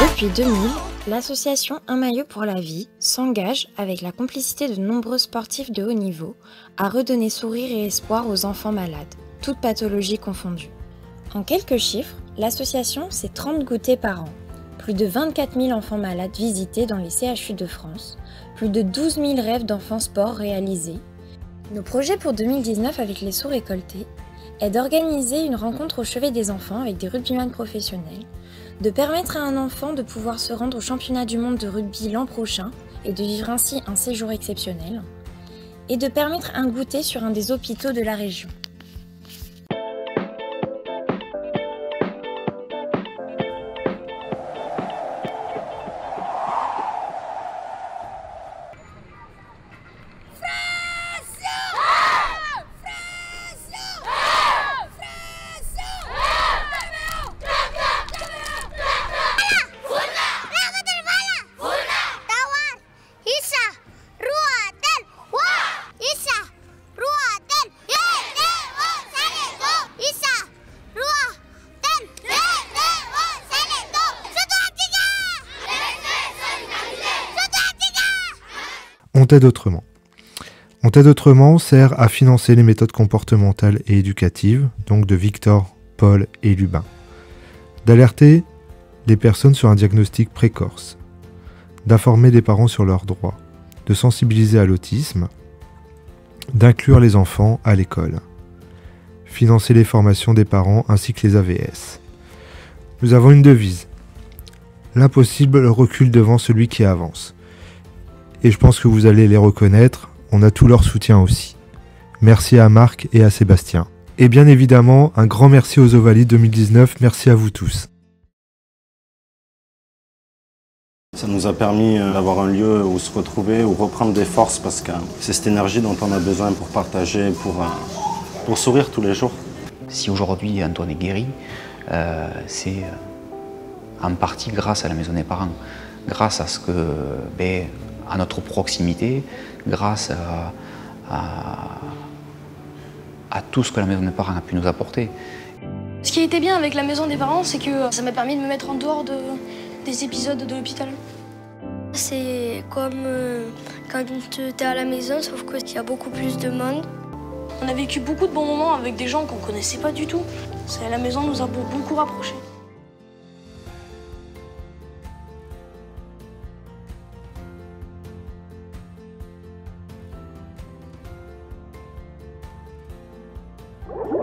Depuis 2000, l'association Un maillot pour la vie s'engage, avec la complicité de nombreux sportifs de haut niveau, à redonner sourire et espoir aux enfants malades toutes pathologies confondues. En quelques chiffres, l'association, c'est 30 goûters par an, plus de 24 000 enfants malades visités dans les CHU de France, plus de 12 000 rêves d'enfants sport réalisés. Nos projets pour 2019 avec les sous récoltés est d'organiser une rencontre au chevet des enfants avec des rugbyman professionnels, de permettre à un enfant de pouvoir se rendre au championnat du monde de rugby l'an prochain et de vivre ainsi un séjour exceptionnel, et de permettre un goûter sur un des hôpitaux de la région. On t'aide autrement. On t'aide autrement sert à financer les méthodes comportementales et éducatives, donc de Victor, Paul et Lubin. D'alerter les personnes sur un diagnostic précoce. D'informer les parents sur leurs droits. De sensibiliser à l'autisme. D'inclure les enfants à l'école. Financer les formations des parents ainsi que les AVS. Nous avons une devise. L'impossible recule devant celui qui avance et je pense que vous allez les reconnaître, on a tout leur soutien aussi. Merci à Marc et à Sébastien. Et bien évidemment, un grand merci aux Ovalides 2019, merci à vous tous. Ça nous a permis euh, d'avoir un lieu où se retrouver, où reprendre des forces, parce que c'est cette énergie dont on a besoin pour partager, pour, euh, pour sourire tous les jours. Si aujourd'hui Antoine est guéri, euh, c'est en partie grâce à la maison des parents, grâce à ce que ben, à notre proximité grâce à, tout ce que la maison des parents a pu nous apporter. Ce qui a été bien avec la maison des parents, c'est que ça m'a permis de me mettre en dehors de, des épisodes de l'hôpital. C'est comme euh, quand tu es à la maison, sauf qu'il y a beaucoup plus de monde. On a vécu beaucoup de bons moments avec des gens qu'on connaissait pas du tout. La maison nous a beaucoup rapprochés. Woo!